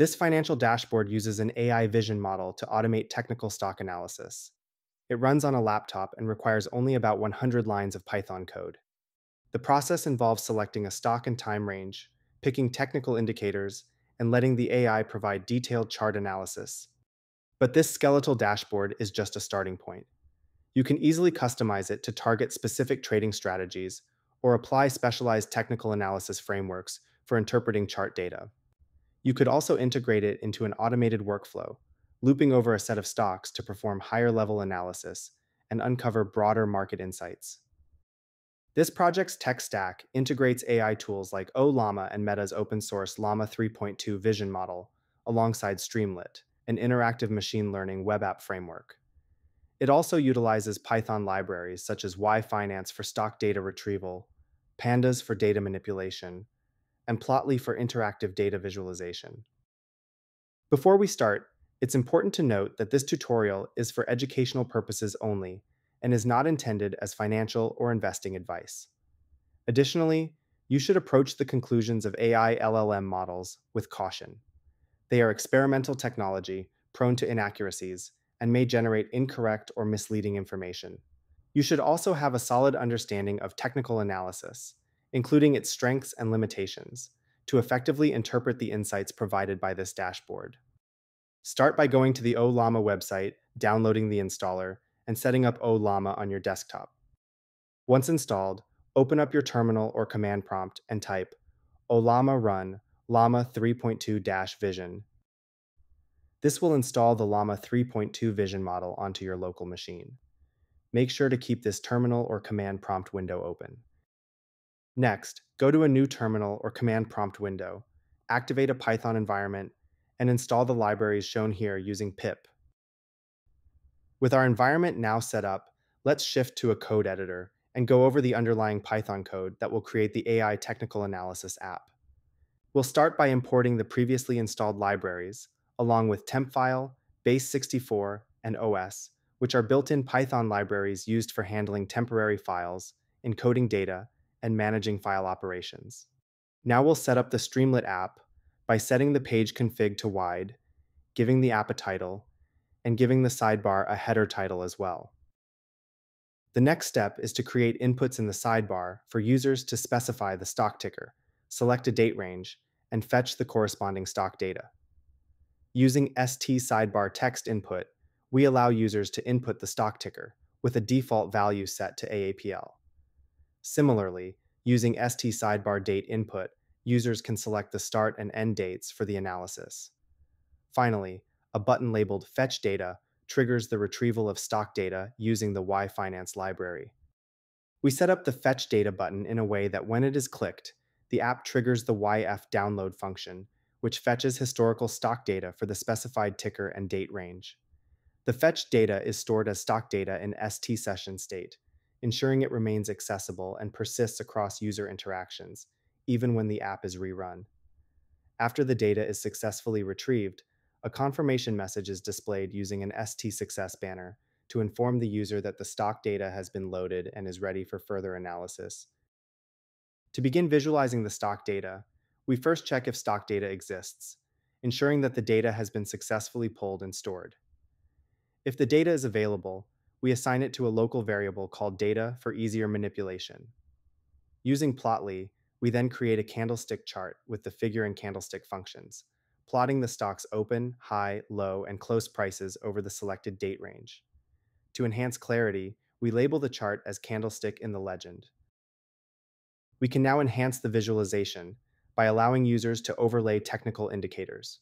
This financial dashboard uses an AI vision model to automate technical stock analysis. It runs on a laptop and requires only about 100 lines of Python code. The process involves selecting a stock and time range, picking technical indicators, and letting the AI provide detailed chart analysis. But this skeletal dashboard is just a starting point. You can easily customize it to target specific trading strategies or apply specialized technical analysis frameworks for interpreting chart data. You could also integrate it into an automated workflow, looping over a set of stocks to perform higher level analysis and uncover broader market insights. This project's tech stack integrates AI tools like Ollama and Meta's open source Llama 3.2 vision model alongside Streamlit, an interactive machine learning web app framework. It also utilizes Python libraries such as yFinance for stock data retrieval, Pandas for data manipulation, and Plotly for interactive data visualization. Before we start, it's important to note that this tutorial is for educational purposes only and is not intended as financial or investing advice. Additionally, you should approach the conclusions of AI LLM models with caution. They are experimental technology, prone to inaccuracies, and may generate incorrect or misleading information. You should also have a solid understanding of technical analysis, including its strengths and limitations, to effectively interpret the insights provided by this dashboard. Start by going to the Ollama website, downloading the installer, and setting up Ollama on your desktop. Once installed, open up your terminal or command prompt and type ollama run Llama 3.2 Vision. This will install the Llama 3.2 Vision model onto your local machine. Make sure to keep this terminal or command prompt window open. Next, go to a new terminal or command prompt window, activate a Python environment, and install the libraries shown here using pip. With our environment now set up, let's shift to a code editor and go over the underlying Python code that will create the AI Technical Analysis app. We'll start by importing the previously installed libraries, along with Tempfile, Base64, and OS, which are built-in Python libraries used for handling temporary files, encoding data, and managing file operations. Now we'll set up the Streamlit app by setting the page config to wide, giving the app a title, and giving the sidebar a header title as well. The next step is to create inputs in the sidebar for users to specify the stock ticker, select a date range, and fetch the corresponding stock data. Using ST sidebar text input, we allow users to input the stock ticker with a default value set to AAPL. Similarly, using ST sidebar date input, users can select the start and end dates for the analysis. Finally, a button labeled Fetch Data triggers the retrieval of stock data using the yFinance library. We set up the Fetch Data button in a way that when it is clicked, the app triggers the YF download function, which fetches historical stock data for the specified ticker and date range. The fetched data is stored as stock data in ST session state, ensuring it remains accessible and persists across user interactions, even when the app is rerun. After the data is successfully retrieved, a confirmation message is displayed using an ST success banner to inform the user that the stock data has been loaded and is ready for further analysis. To begin visualizing the stock data, we first check if stock data exists, ensuring that the data has been successfully pulled and stored. If the data is available, we assign it to a local variable called data for easier manipulation. Using Plotly, we then create a candlestick chart with the figure and candlestick functions, plotting the stock's open, high, low, and close prices over the selected date range. To enhance clarity, we label the chart as candlestick in the legend. We can now enhance the visualization by allowing users to overlay technical indicators.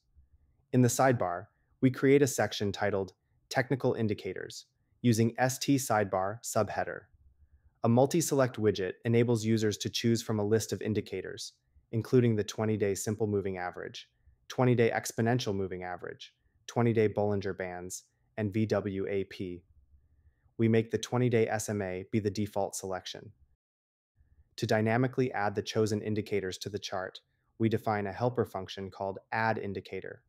In the sidebar, we create a section titled Technical Indicators using ST sidebar subheader. A multi-select widget enables users to choose from a list of indicators, including the 20-day simple moving average, 20 day exponential moving average, 20 day Bollinger Bands, and VWAP. We make the 20 day SMA be the default selection. To dynamically add the chosen indicators to the chart, we define a helper function called add indicator.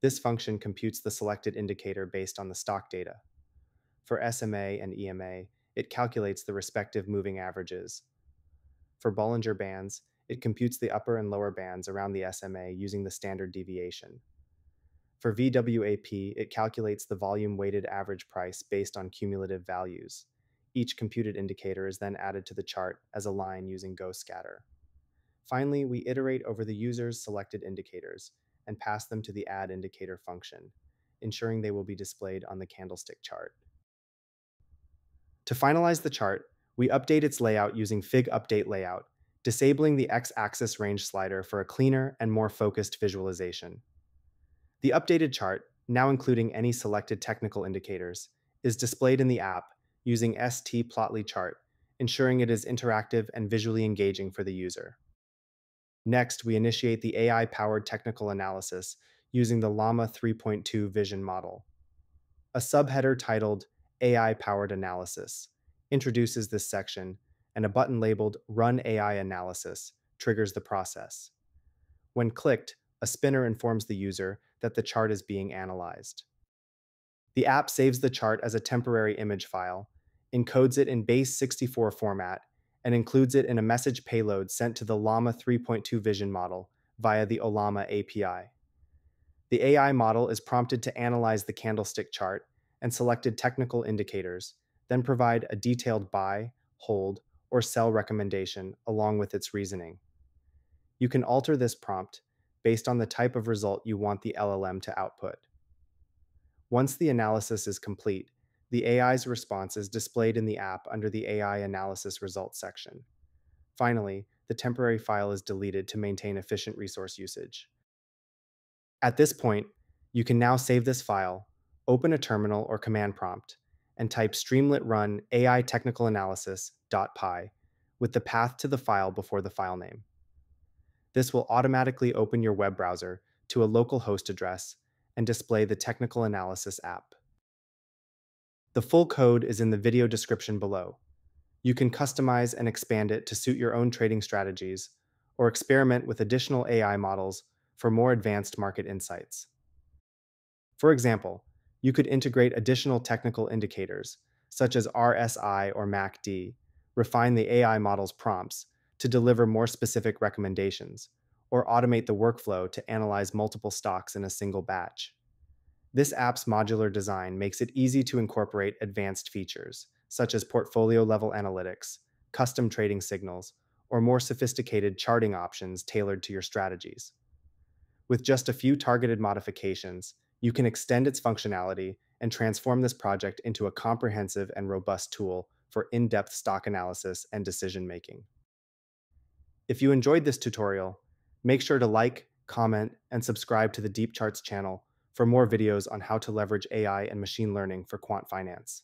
This function computes the selected indicator based on the stock data. For SMA and EMA, it calculates the respective moving averages. For Bollinger Bands, It computes the upper and lower bands around the SMA using the standard deviation. For VWAP, it calculates the volume weighted average price based on cumulative values. Each computed indicator is then added to the chart as a line using GoScatter. Finally, we iterate over the user's selected indicators and pass them to the add indicator function, ensuring they will be displayed on the candlestick chart. To finalize the chart, we update its layout using Fig Update Layout, disabling the x-axis range slider for a cleaner and more focused visualization. The updated chart, now including any selected technical indicators, is displayed in the app using st-plotly chart, ensuring it is interactive and visually engaging for the user. Next, we initiate the AI-powered technical analysis using the Llama 3.2 vision model. A subheader titled AI-powered analysis introduces this section, and a button labeled Run AI Analysis triggers the process. When clicked, a spinner informs the user that the chart is being analyzed. The app saves the chart as a temporary image file, encodes it in base 64 format, and includes it in a message payload sent to the Llama 3.2 vision model via the Ollama API. The AI model is prompted to analyze the candlestick chart and selected technical indicators, then provide a detailed buy, hold, or sell recommendation along with its reasoning. You can alter this prompt based on the type of result you want the LLM to output. Once the analysis is complete, the AI's response is displayed in the app under the AI Analysis Results section. Finally, the temporary file is deleted to maintain efficient resource usage. At this point, you can now save this file, open a terminal or command prompt, and type streamlit run AI technical analysis.py with the path to the file before the file name. This will automatically open your web browser to a local host address and display the technical analysis app. The full code is in the video description below. You can customize and expand it to suit your own trading strategies or experiment with additional AI models for more advanced market insights. For example, you could integrate additional technical indicators, such as RSI or MACD, refine the AI model's prompts to deliver more specific recommendations, or automate the workflow to analyze multiple stocks in a single batch. This app's modular design makes it easy to incorporate advanced features, such as portfolio level analytics, custom trading signals, or more sophisticated charting options tailored to your strategies. With just a few targeted modifications, you can extend its functionality and transform this project into a comprehensive and robust tool for in-depth stock analysis and decision making. If you enjoyed this tutorial, make sure to like, comment, and subscribe to the Deep Charts channel for more videos on how to leverage AI and machine learning for quant finance.